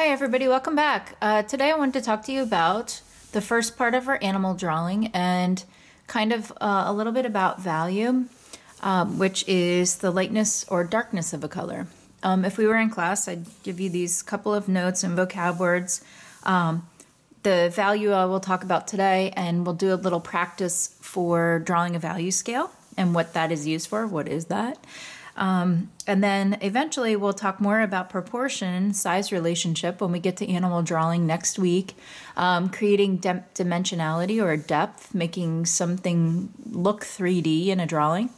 Hi everybody, welcome back. Uh, today I wanted to talk to you about the first part of our animal drawing and kind of uh, a little bit about value, um, which is the lightness or darkness of a color. Um, if we were in class, I'd give you these couple of notes and vocab words. Um, the value I will talk about today, and we'll do a little practice for drawing a value scale and what that is used for. What is that? Um, and then eventually we'll talk more about proportion size relationship when we get to animal drawing next week, um, creating dimensionality or depth, making something look 3D in a drawing.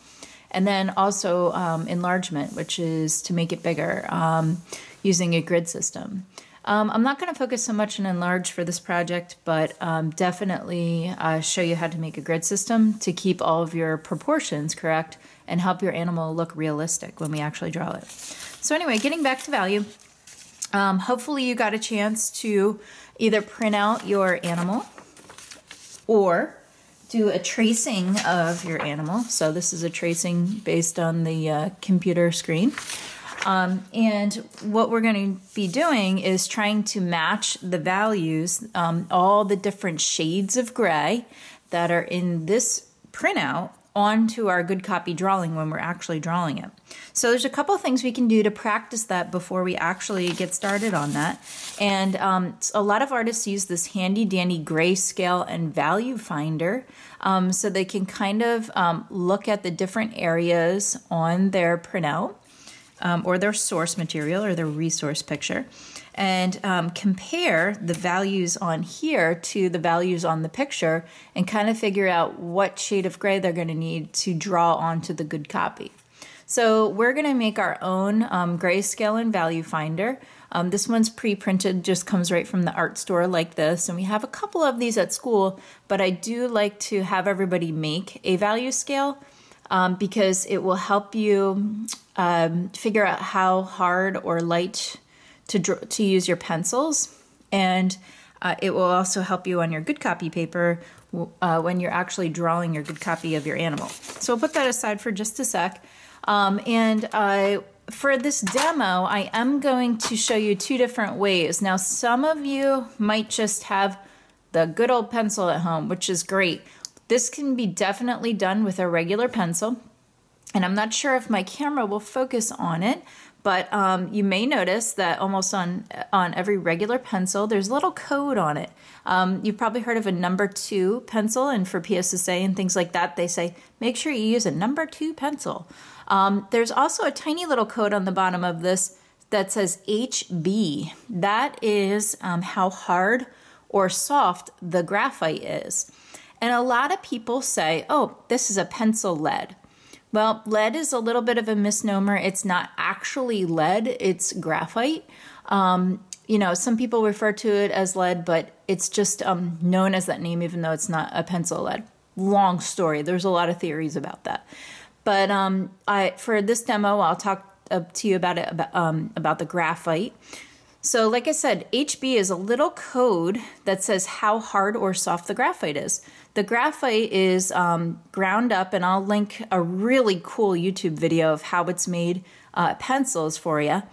And then also um, enlargement, which is to make it bigger um, using a grid system. Um, I'm not going to focus so much on enlarge for this project, but um, definitely uh, show you how to make a grid system to keep all of your proportions correct and help your animal look realistic when we actually draw it. So anyway, getting back to value, um, hopefully you got a chance to either print out your animal or do a tracing of your animal. So this is a tracing based on the uh, computer screen. Um, and what we're going to be doing is trying to match the values, um, all the different shades of gray that are in this printout onto our good copy drawing when we're actually drawing it. So there's a couple things we can do to practice that before we actually get started on that. And um, a lot of artists use this handy dandy grayscale and value finder um, so they can kind of um, look at the different areas on their printout um, or their source material or their resource picture and um, compare the values on here to the values on the picture and kind of figure out what shade of gray they're going to need to draw onto the good copy. So we're going to make our own um, grayscale and value finder. Um, this one's pre-printed, just comes right from the art store like this. And we have a couple of these at school, but I do like to have everybody make a value scale um, because it will help you um, figure out how hard or light to, to use your pencils. And uh, it will also help you on your good copy paper uh, when you're actually drawing your good copy of your animal. So I'll put that aside for just a sec. Um, and uh, for this demo, I am going to show you two different ways. Now, some of you might just have the good old pencil at home, which is great. This can be definitely done with a regular pencil. And I'm not sure if my camera will focus on it, but um, you may notice that almost on on every regular pencil, there's a little code on it. Um, you've probably heard of a number two pencil, and for PSSA and things like that, they say make sure you use a number two pencil. Um, there's also a tiny little code on the bottom of this that says HB. That is um, how hard or soft the graphite is. And a lot of people say, oh, this is a pencil lead. Well, lead is a little bit of a misnomer. It's not actually lead, it's graphite. Um, you know, some people refer to it as lead, but it's just um, known as that name, even though it's not a pencil lead. Long story. There's a lot of theories about that. But um, I, for this demo, I'll talk uh, to you about it about, um, about the graphite. So, like I said, HB is a little code that says how hard or soft the graphite is. The graphite is um, ground up, and I'll link a really cool YouTube video of how it's made uh, pencils for you.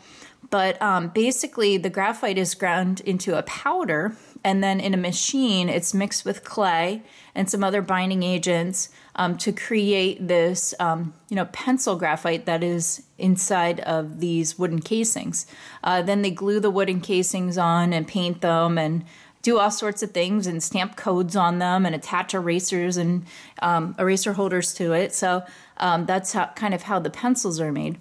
But um, basically, the graphite is ground into a powder, and then in a machine, it's mixed with clay and some other binding agents um, to create this, um, you know, pencil graphite that is inside of these wooden casings. Uh, then they glue the wooden casings on and paint them and do all sorts of things and stamp codes on them and attach erasers and um, eraser holders to it. So um, that's how, kind of how the pencils are made.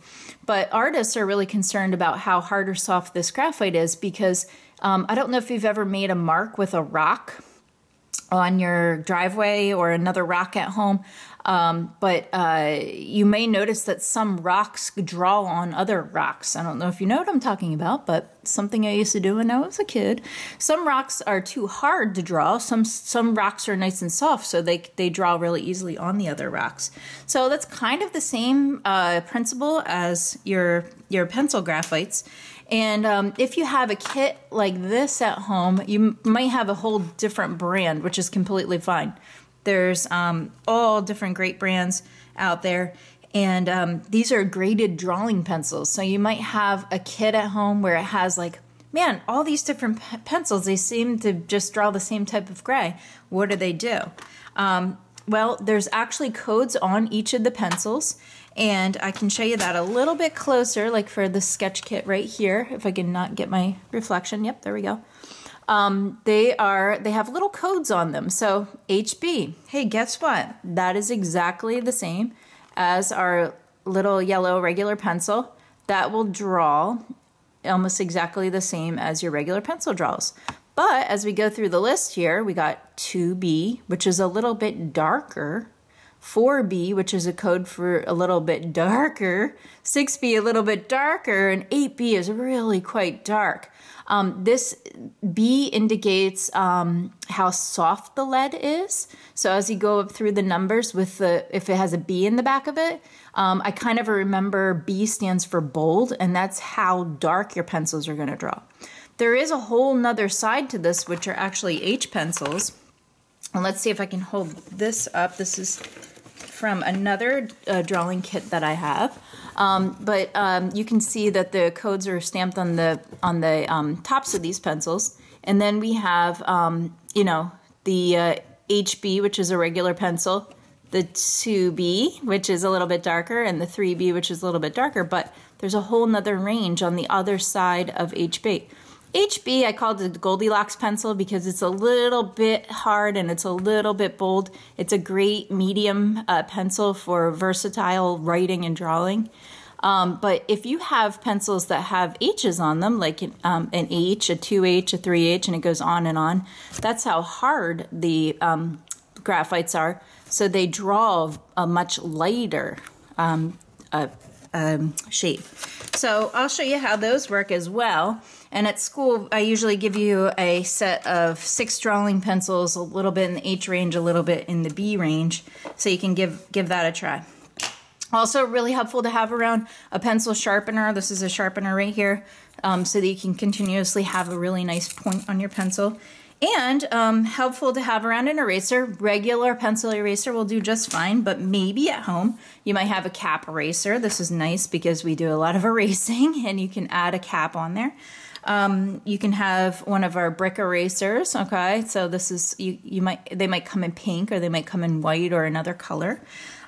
But artists are really concerned about how hard or soft this graphite is because um, I don't know if you've ever made a mark with a rock on your driveway or another rock at home. Um, but uh, you may notice that some rocks draw on other rocks. I don't know if you know what I'm talking about, but something I used to do when I was a kid. Some rocks are too hard to draw. Some some rocks are nice and soft, so they they draw really easily on the other rocks. So that's kind of the same uh, principle as your your pencil graphites. And um, if you have a kit like this at home, you might have a whole different brand, which is completely fine. There's um, all different great brands out there. And um, these are graded drawing pencils. So you might have a kit at home where it has like man, all these different pencils, they seem to just draw the same type of gray. What do they do? Um, well, there's actually codes on each of the pencils, and I can show you that a little bit closer, like for the sketch kit right here, if I can not get my reflection. Yep, there we go. Um, they are they have little codes on them. So HB, hey, guess what? That is exactly the same as our little yellow regular pencil. That will draw almost exactly the same as your regular pencil draws. But as we go through the list here, we got 2B, which is a little bit darker, 4B, which is a code for a little bit darker, 6B a little bit darker, and 8B is really quite dark. Um, this B indicates um, how soft the lead is. So as you go up through the numbers with the, if it has a B in the back of it, um, I kind of remember B stands for bold, and that's how dark your pencils are going to draw. There is a whole nother side to this, which are actually H pencils. And let's see if I can hold this up. This is from another uh, drawing kit that I have. Um, but um, you can see that the codes are stamped on the on the um, tops of these pencils. And then we have, um, you know, the uh, HB, which is a regular pencil, the 2B, which is a little bit darker, and the 3B, which is a little bit darker. But there's a whole nother range on the other side of HB. HB, I called it the Goldilocks pencil because it's a little bit hard and it's a little bit bold. It's a great medium uh, pencil for versatile writing and drawing. Um, but if you have pencils that have H's on them, like um, an H, a 2H, a 3H, and it goes on and on, that's how hard the um, graphites are. So they draw a much lighter um, uh, shape. So I'll show you how those work as well. And at school, I usually give you a set of six drawing pencils, a little bit in the H range, a little bit in the B range, so you can give, give that a try. Also really helpful to have around a pencil sharpener. This is a sharpener right here, um, so that you can continuously have a really nice point on your pencil. And um, helpful to have around an eraser. Regular pencil eraser will do just fine, but maybe at home you might have a cap eraser. This is nice because we do a lot of erasing and you can add a cap on there. Um, you can have one of our brick erasers. Okay, so this is you. You might they might come in pink or they might come in white or another color.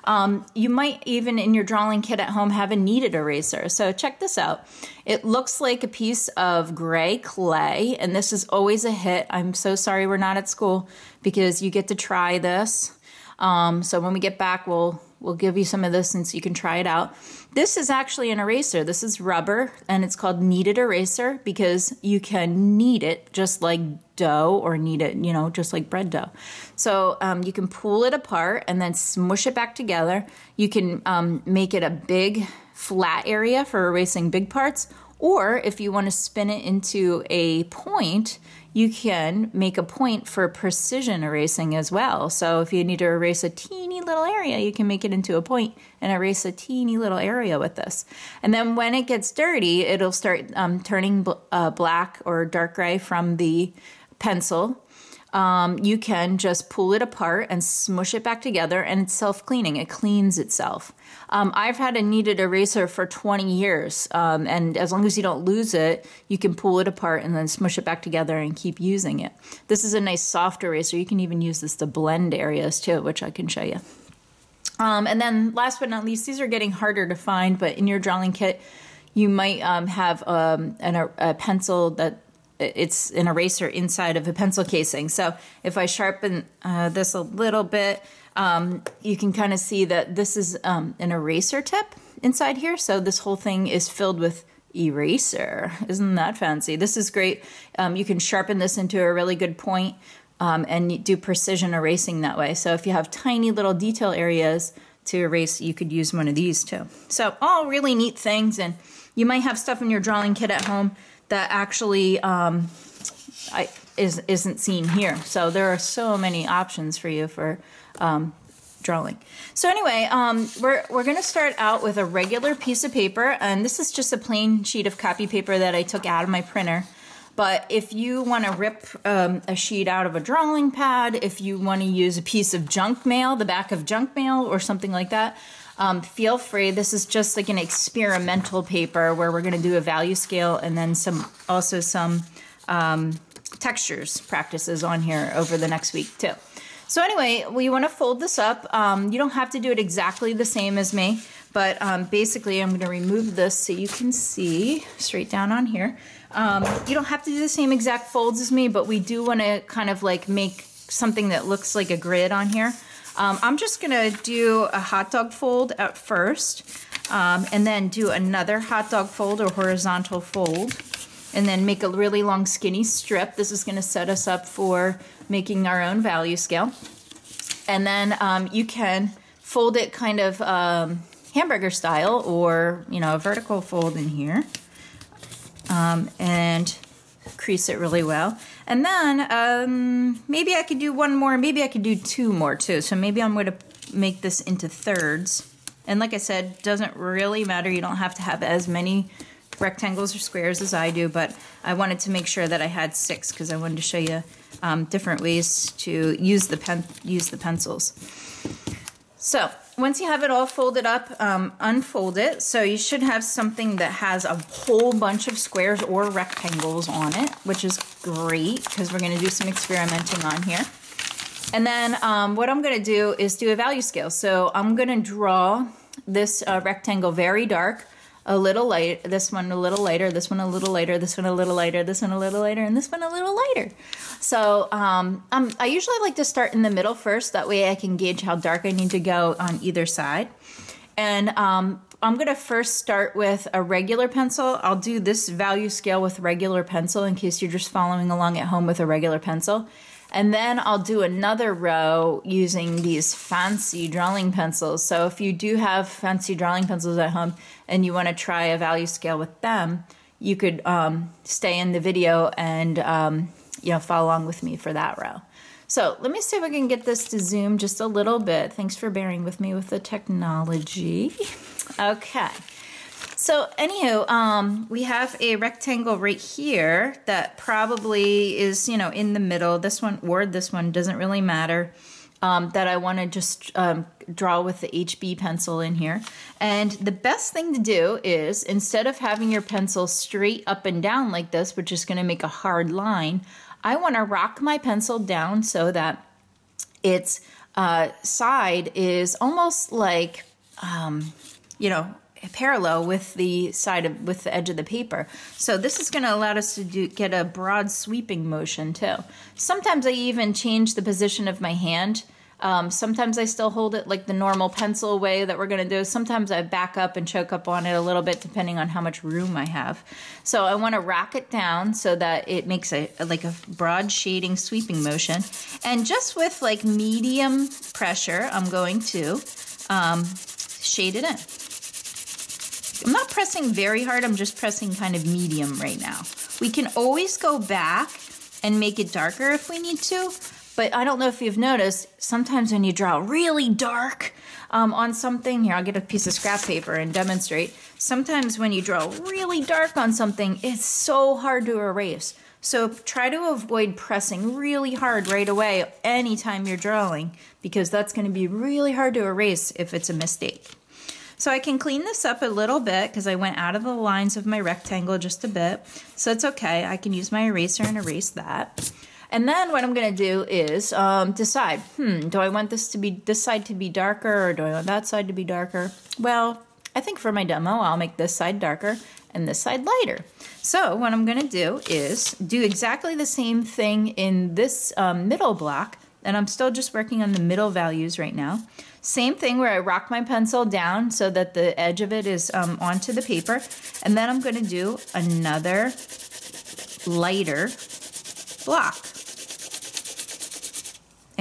Um, you might even in your drawing kit at home have a kneaded eraser. So check this out. It looks like a piece of gray clay, and this is always a hit. I'm so sorry we're not at school because you get to try this. Um, so when we get back, we'll we'll give you some of this since you can try it out. This is actually an eraser. This is rubber and it's called kneaded eraser because you can knead it just like dough or knead it, you know, just like bread dough. So um, you can pull it apart and then smush it back together. You can um, make it a big flat area for erasing big parts. Or if you want to spin it into a point, you can make a point for precision erasing as well. So if you need to erase a teeny little area, you can make it into a point and erase a teeny little area with this. And then when it gets dirty, it'll start um, turning bl- uh, black or dark gray from the pencil um, you can just pull it apart and smush it back together, and it's self cleaning. It cleans itself. Um, I've had a kneaded eraser for 20 years, um, and as long as you don't lose it, you can pull it apart and then smush it back together and keep using it. This is a nice soft eraser. You can even use this to blend areas too, which I can show you. Um, and then, last but not least, these are getting harder to find, but in your drawing kit, you might um, have um, an, a pencil that it's an eraser inside of a pencil casing. So if I sharpen uh, this a little bit, um, you can kind of see that this is um, an eraser tip inside here. So this whole thing is filled with eraser. Isn't that fancy? This is great. Um, you can sharpen this into a really good point, um, and do precision erasing that way. So if you have tiny little detail areas to erase, you could use one of these too. So all really neat things, and you might have stuff in your drawing kit at home that actually um, I, is, isn't seen here. So there are so many options for you for um, drawing. So anyway, um, we're, we're going to start out with a regular piece of paper, and this is just a plain sheet of copy paper that I took out of my printer. But if you want to rip um, a sheet out of a drawing pad, if you want to use a piece of junk mail, the back of junk mail or something like that, um, feel free. This is just like an experimental paper where we're going to do a value scale and then some also some um, textures practices on here over the next week too. So anyway, we want to fold this up. Um, you don't have to do it exactly the same as me, but um, basically I'm going to remove this so you can see straight down on here. Um, you don't have to do the same exact folds as me, but we do want to kind of like make something that looks like a grid on here. Um, I'm just going to do a hot dog fold at first, um, and then do another hot dog fold or horizontal fold, and then make a really long skinny strip. This is going to set us up for making our own value scale. And then um, you can fold it kind of um, hamburger style or, you know, a vertical fold in here. Um, and crease it really well. And then um, maybe I could do one more, maybe I could do two more too. So maybe I'm going to make this into thirds. And like I said, doesn't really matter. You don't have to have as many rectangles or squares as I do, but I wanted to make sure that I had six because I wanted to show you um, different ways to use the pen use the pencils. So once you have it all folded up, um, unfold it. So you should have something that has a whole bunch of squares or rectangles on it, which is great because we're going to do some experimenting on here. And then um, what I'm going to do is do a value scale. So I'm going to draw this uh, rectangle very dark a little light, this one a little lighter, this one a little lighter, this one a little lighter, this one a little lighter, and this one a little lighter. So um, I usually like to start in the middle first. That way I can gauge how dark I need to go on either side. And um, I'm going to first start with a regular pencil. I'll do this value scale with regular pencil in case you're just following along at home with a regular pencil. And then I'll do another row using these fancy drawing pencils. So if you do have fancy drawing pencils at home and you want to try a value scale with them, you could um, stay in the video and um, you know follow along with me for that row. So let me see if I can get this to zoom just a little bit. Thanks for bearing with me with the technology. Okay. So anywho, um, we have a rectangle right here that probably is, you know, in the middle. This one or this one doesn't really matter. Um, that I want to just um, draw with the HB pencil in here. And the best thing to do is instead of having your pencil straight up and down like this, which is going to make a hard line, I want to rock my pencil down so that its uh, side is almost like, um, you know, parallel with the side of with the edge of the paper. So this is going to allow us to do, get a broad sweeping motion too. Sometimes I even change the position of my hand. Um, sometimes I still hold it like the normal pencil way that we're going to do. Sometimes I back up and choke up on it a little bit depending on how much room I have. So I want to rack it down so that it makes a like a broad shading sweeping motion. And just with like medium pressure, I'm going to um, shade it in. I'm not pressing very hard, I'm just pressing kind of medium right now. We can always go back and make it darker if we need to, but I don't know if you've noticed, sometimes when you draw really dark um, on something, here I'll get a piece of scrap paper and demonstrate. Sometimes when you draw really dark on something, it's so hard to erase. So try to avoid pressing really hard right away anytime you're drawing because that's going to be really hard to erase if it's a mistake. So I can clean this up a little bit because I went out of the lines of my rectangle just a bit. So it's okay. I can use my eraser and erase that. And then what I'm going to do is um, decide, hmm, do I want this to be this side to be darker or do I want that side to be darker? Well, I think for my demo, I'll make this side darker and this side lighter. So what I'm going to do is do exactly the same thing in this um, middle block, and I'm still just working on the middle values right now. Same thing where I rock my pencil down so that the edge of it is um, onto the paper. And then I'm going to do another lighter block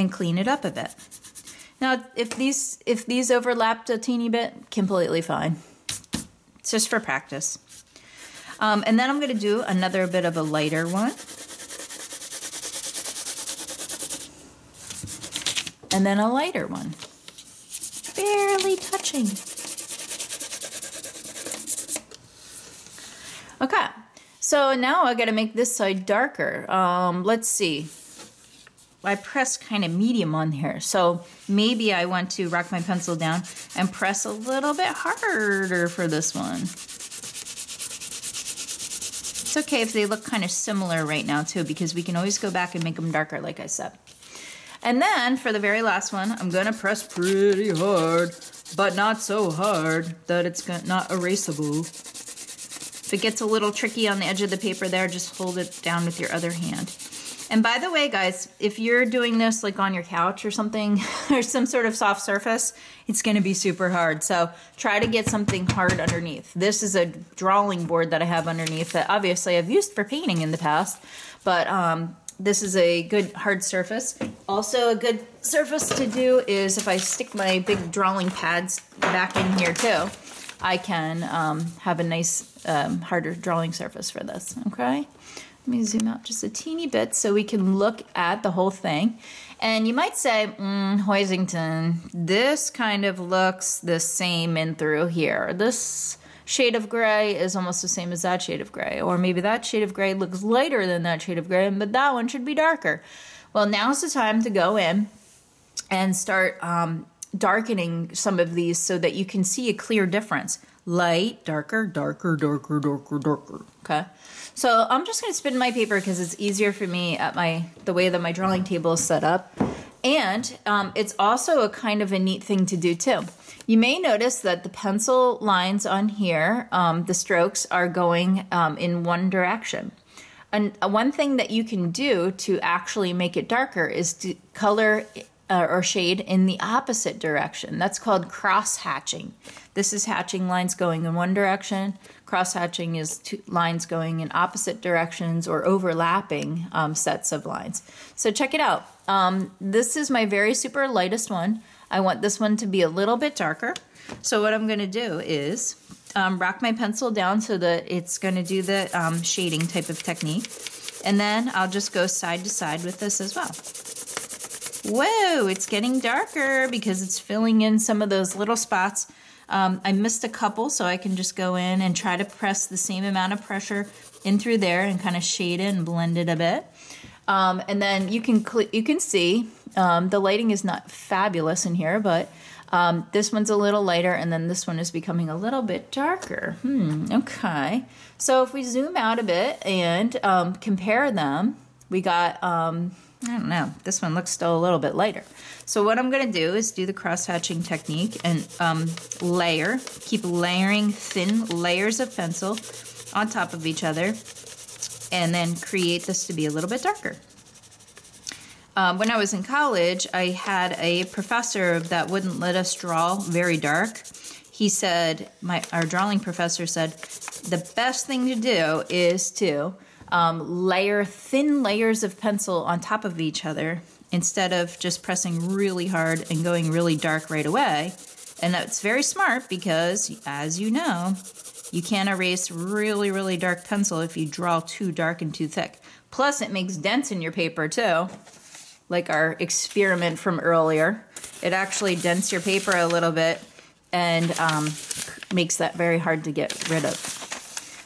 and clean it up a bit. Now, if these if these overlapped a teeny bit, completely fine. It's just for practice. Um, and then I'm going to do another bit of a lighter one. And then a lighter one barely touching. Okay, so now I gotta make this side darker. Um, let's see. I press kind of medium on here. So maybe I want to rock my pencil down and press a little bit harder for this one. It's okay if they look kind of similar right now too, because we can always go back and make them darker, like I said. And then for the very last one, I'm gonna press pretty hard, but not so hard that it's not erasable. If it gets a little tricky on the edge of the paper there, just hold it down with your other hand. And by the way, guys, if you're doing this like on your couch or something, or some sort of soft surface, it's gonna be super hard. So try to get something hard underneath. This is a drawing board that I have underneath that obviously I've used for painting in the past, but um, this is a good hard surface. Also a good surface to do is if I stick my big drawing pads back in here too, I can um, have a nice um, harder drawing surface for this, okay? Let me zoom out just a teeny bit so we can look at the whole thing. And you might say, mm, Hoisington, this kind of looks the same in through here. This shade of gray is almost the same as that shade of gray. Or maybe that shade of gray looks lighter than that shade of gray, but that one should be darker. Well, now's the time to go in and start um, darkening some of these so that you can see a clear difference. Light, darker, darker, darker, darker, darker. Okay. So I'm just going to spin my paper because it's easier for me at my the way that my drawing table is set up. And um, it's also a kind of a neat thing to do too. You may notice that the pencil lines on here, um, the strokes are going um, in one direction. And uh, one thing that you can do to actually make it darker is to color uh, or shade in the opposite direction. That's called cross hatching. This is hatching lines going in one direction. Cross hatching is two lines going in opposite directions or overlapping um, sets of lines. So check it out. Um, this is my very super lightest one. I want this one to be a little bit darker. So what I'm going to do is um, rock my pencil down so that it's going to do the um, shading type of technique. And then I'll just go side to side with this as well. Whoa, it's getting darker because it's filling in some of those little spots. Um, I missed a couple, so I can just go in and try to press the same amount of pressure in through there and kind of shade it and blend it a bit. Um, and then you can you can see um, the lighting is not fabulous in here, but um, this one's a little lighter, and then this one is becoming a little bit darker. Hmm, okay. So if we zoom out a bit and um, compare them, we got um, I don't know. This one looks still a little bit lighter. So what I'm to do is do the cross-hatching technique and um, layer, keep layering thin layers of pencil on top of each other, and then create this to be a little bit darker. Um, when I was in college, I had a professor that wouldn't let us draw very dark. He said, my our drawing professor said, the best thing to do is to um, layer thin layers of pencil on top of each other instead of just pressing really hard and going really dark right away. And that's very smart because, as you know, you can't erase really, really dark pencil if you draw too dark and too thick. Plus, it makes dents in your paper too, like our experiment from earlier. It actually dents your paper a little bit and um, makes that very hard to get rid of.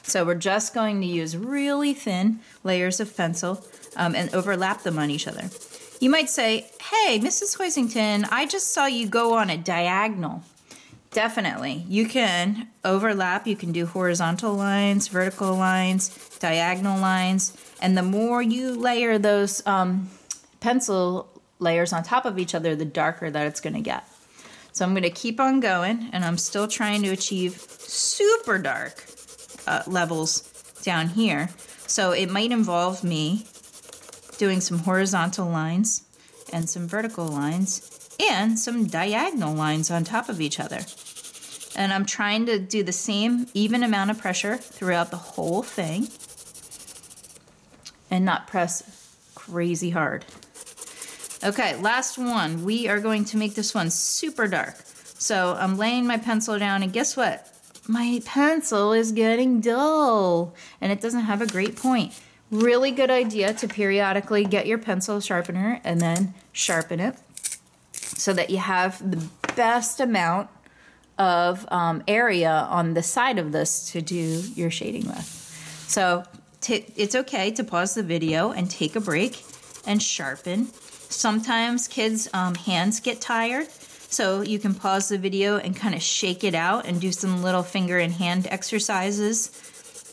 So we're just going to use really thin layers of pencil um, and overlap them on each other. You might say, hey, Mrs. Hoisington, I just saw you go on a diagonal. Definitely. You can overlap, you can do horizontal lines, vertical lines, diagonal lines, and the more you layer those um, pencil layers on top of each other, the darker that it's going to get. So I'm going to keep on going, and I'm still trying to achieve super dark uh, levels down here. So it might involve me doing some horizontal lines and some vertical lines and some diagonal lines on top of each other. And I'm trying to do the same even amount of pressure throughout the whole thing and not press crazy hard. Okay, last one. We are going to make this one super dark. So I'm laying my pencil down and guess what? My pencil is getting dull and it doesn't have a great point. Really good idea to periodically get your pencil sharpener and then sharpen it so that you have the best amount of um, area on the side of this to do your shading with. So it's okay to pause the video and take a break and sharpen Sometimes kids' um, hands get tired, so you can pause the video and kind of shake it out and do some little finger and hand exercises.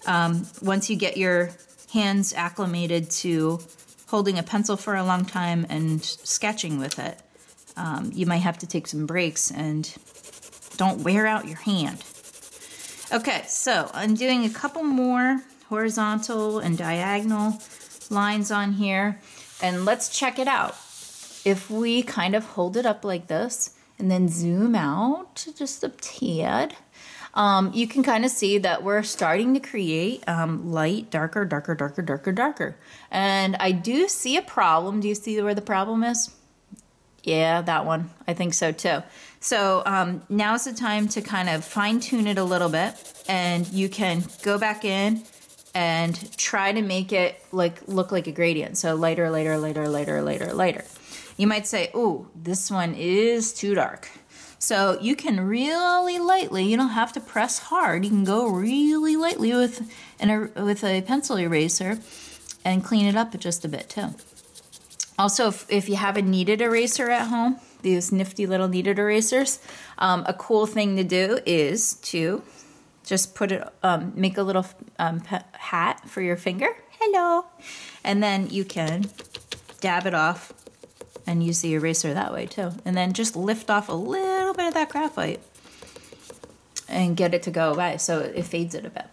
Um, once you get your hands acclimated to holding a pencil for a long time and sketching with it, um, you might have to take some breaks and don't wear out your hand. Okay, so I'm doing a couple more horizontal and diagonal lines on here. And let's check it out. If we kind of hold it up like this and then zoom out just a tad, um, you can kind of see that we're starting to create um, light, darker, darker, darker, darker, darker. And I do see a problem. Do you see where the problem is? Yeah, that one. I think so too. So um, now's the time to kind of fine tune it a little bit and you can go back in and try to make it like look like a gradient. So lighter, lighter, lighter, lighter, lighter, lighter. You might say, oh, this one is too dark. So you can really lightly, you don't have to press hard. You can go really lightly with, an, with a pencil eraser and clean it up just a bit too. Also, if, if you have a kneaded eraser at home, these nifty little kneaded erasers, um, a cool thing to do is to just put it, um, make a little um, hat for your finger. Hello. And then you can dab it off and use the eraser that way too. And then just lift off a little bit of that graphite and get it to go away so it fades it a bit.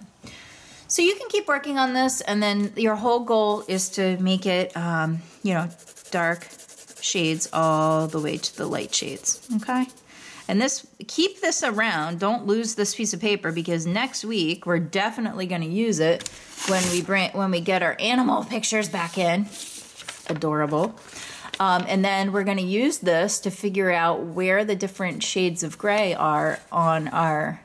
So you can keep working on this and then your whole goal is to make it, um, you know, dark shades all the way to the light shades, okay? And this, keep this around. Don't lose this piece of paper because next week we're definitely going to use it when we bring when we get our animal pictures back in. Adorable. Um, and then we're going to use this to figure out where the different shades of gray are on our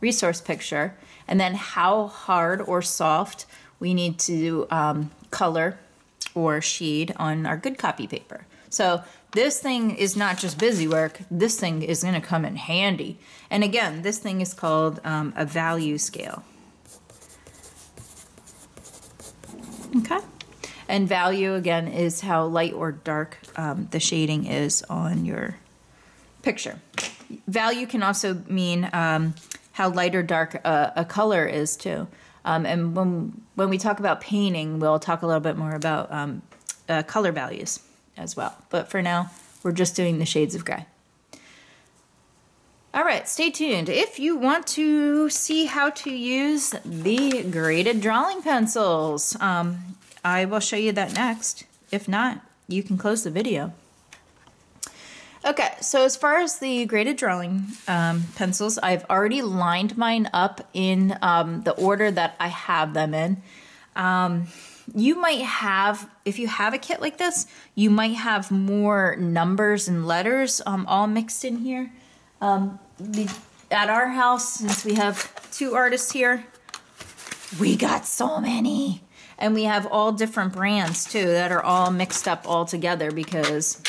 resource picture, and then how hard or soft we need to um, color or shade on our good copy paper. So this thing is not just busy work. This thing is going to come in handy. And again, this thing is called um, a value scale. Okay. And value, again, is how light or dark um, the shading is on your picture. Value can also mean um, how light or dark a, a color is, too. Um, and when, when we talk about painting, we'll talk a little bit more about um, uh, color values as well. But for now, we're just doing the shades of gray. All right, stay tuned. If you want to see how to use the graded drawing pencils, um, I will show you that next. If not, you can close the video. Okay, so as far as the graded drawing um, pencils, I've already lined mine up in um, the order that I have them in. Um, you might have, if you have a kit like this, you might have more numbers and letters um, all mixed in here. Um, the, at our house, since we have two artists here, we got so many. And we have all different brands too that are all mixed up all together because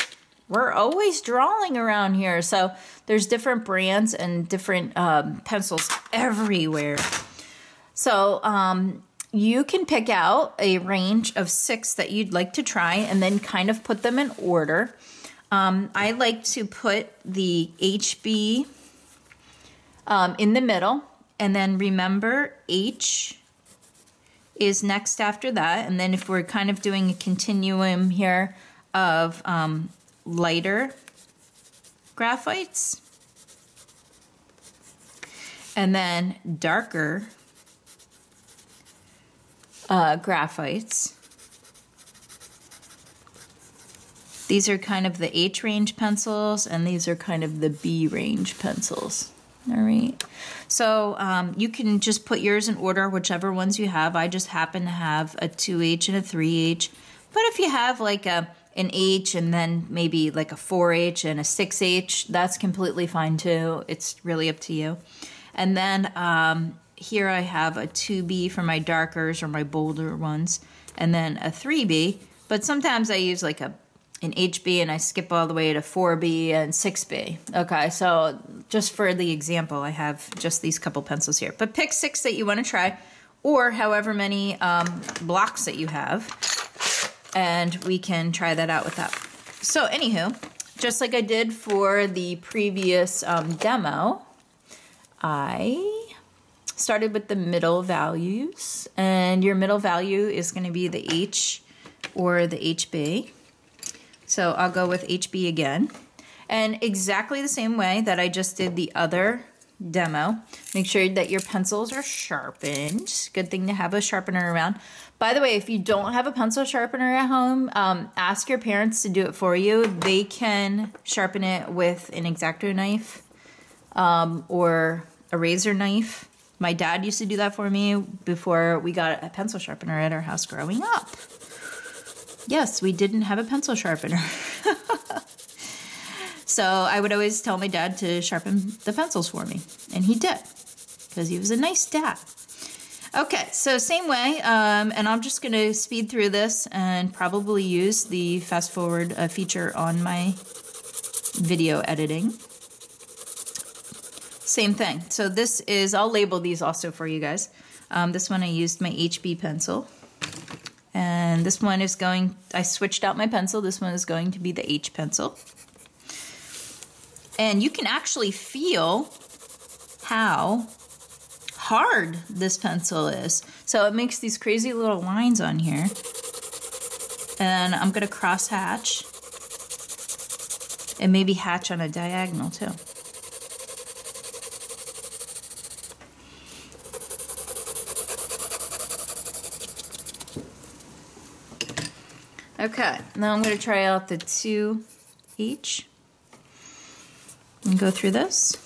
we're always drawing around here. So there's different brands and different um, pencils everywhere. So um, you can pick out a range of six that you'd like to try and then kind of put them in order. Um, I like to put the HB um, in the middle and then remember H is next after that. And then if we're kind of doing a continuum here of um, lighter graphites and then darker uh, graphites. These are kind of the H range pencils, and these are kind of the B range pencils. All right. So um, you can just put yours in order, whichever ones you have. I just happen to have a 2H and a 3H. But if you have like a an H and then maybe like a 4H and a 6H, that's completely fine too. It's really up to you. And then um, here I have a 2B for my darkers or my bolder ones, and then a 3B. But sometimes I use like a an HB and I skip all the way to 4B and 6B. Okay, so just for the example, I have just these couple pencils here. But pick six that you want to try, or however many um, blocks that you have, and we can try that out with that. so anywho, just like I did for the previous um, demo, I started with the middle values and your middle value is going to be the H or the HB. So I'll go with HB again. And exactly the same way that I just did the other demo, make sure that your pencils are sharpened. Good thing to have a sharpener around. By the way, if you don't have a pencil sharpener at home, um, ask your parents to do it for you. They can sharpen it with an X-Acto knife um, or a razor knife. My dad used to do that for me before we got a pencil sharpener at our house growing up. Yes, we didn't have a pencil sharpener. so I would always tell my dad to sharpen the pencils for me, and he did because he was a nice dad. Okay, so same way, um, and I'm just going to speed through this and probably use the fast forward uh, feature on my video editing. Same thing. So this is, I'll label these also for you guys. Um, this one I used my HB pencil. And this one is going, I switched out my pencil. This one is going to be the H pencil. And you can actually feel how hard this pencil is. So it makes these crazy little lines on here. And I'm gonna cross hatch and maybe hatch on a diagonal too. Okay, now I'm going to try out the two each and go through this.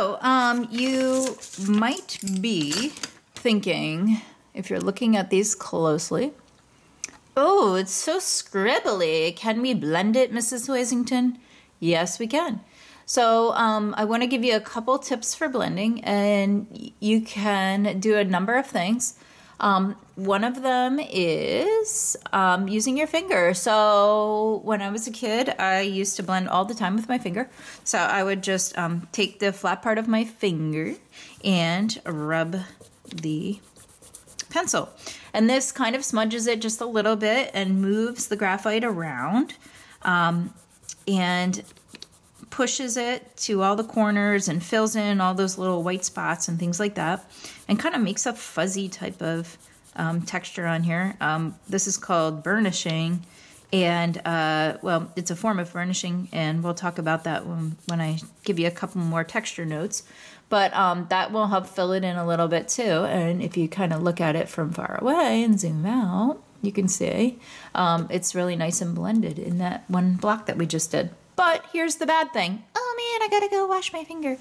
So um, you might be thinking, if you're looking at these closely, oh, it's so scribbly. Can we blend it, Mrs. Hoisington? Yes, we can. So um, I want to give you a couple tips for blending, and you can do a number of things. Um, one of them is um, using your finger. So when I was a kid, I used to blend all the time with my finger. So I would just um, take the flat part of my finger and rub the pencil. And this kind of smudges it just a little bit and moves the graphite around. Um, and pushes it to all the corners and fills in all those little white spots and things like that and kind of makes a fuzzy type of um, texture on here. Um, this is called burnishing and uh, well, it's a form of burnishing and we'll talk about that when, when I give you a couple more texture notes. But um, that will help fill it in a little bit too. And if you kind of look at it from far away and zoom out, you can see um, it's really nice and blended in that one block that we just did. But here's the bad thing. Oh man, I gotta go wash my finger.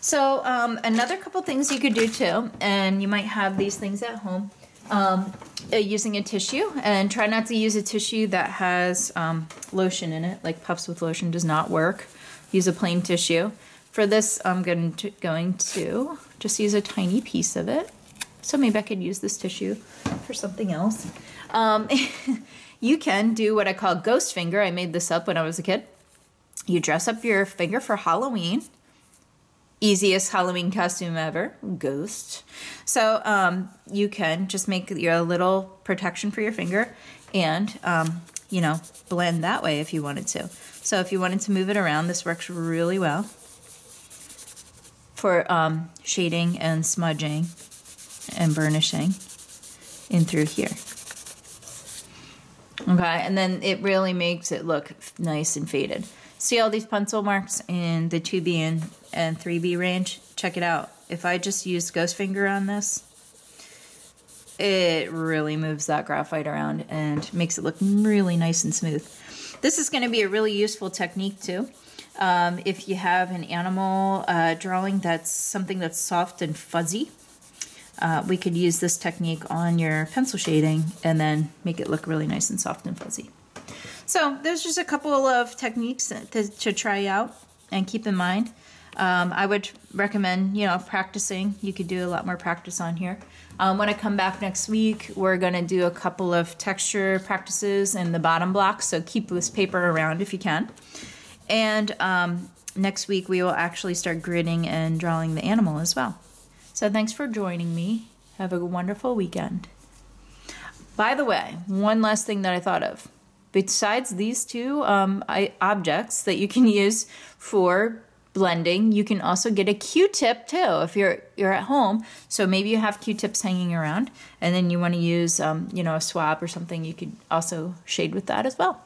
So um, another couple things you could do too, and you might have these things at home, um, uh, using a tissue, and try not to use a tissue that has um, lotion in it, like puffs with lotion does not work. Use a plain tissue. For this, I'm going to, going to just use a tiny piece of it. So maybe I could use this tissue for something else. Um, you can do what I call ghost finger. I made this up when I was a kid. You dress up your finger for Halloween. Easiest Halloween costume ever, ghost. So um, you can just make your little protection for your finger and, um, you know, blend that way if you wanted to. So if you wanted to move it around, this works really well for um, shading and smudging and burnishing in through here. Okay, and then it really makes it look nice and faded. See all these pencil marks in the 2B and, and 3B range? Check it out. If I just use Ghost Finger on this, it really moves that graphite around and makes it look really nice and smooth. This is going to be a really useful technique too. Um, if you have an animal uh, drawing that's something that's soft and fuzzy, uh, we could use this technique on your pencil shading and then make it look really nice and soft and fuzzy. So there's just a couple of techniques to, to try out and keep in mind. Um, I would recommend, you know, practicing. You could do a lot more practice on here. Um, when I come back next week, we're going to do a couple of texture practices in the bottom block, so keep this paper around if you can. And um, next week, we will actually start gridding and drawing the animal as well. So thanks for joining me. Have a wonderful weekend. By the way, one last thing that I thought of besides these two um, objects that you can use for blending, you can also get a Q-tip too if you're you're at home. So maybe you have Q-tips hanging around, and then you want to use um, you know a swab or something. You could also shade with that as well.